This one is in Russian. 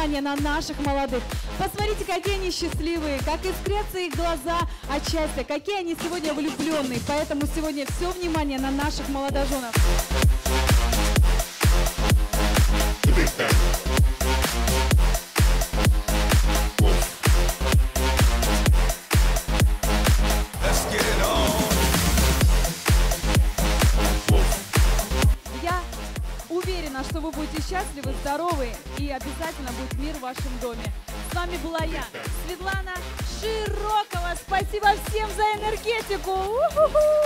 внимание на наших молодых. Посмотрите, какие они счастливые, как искрятся их глаза от счастья, какие они сегодня влюбленные. Поэтому сегодня все внимание на наших молодоженов. Уверена, что вы будете счастливы, здоровы и обязательно будет мир в вашем доме. С вами была я, Светлана Широкова. Спасибо всем за энергетику. У-ху-ху!